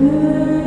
Yeah.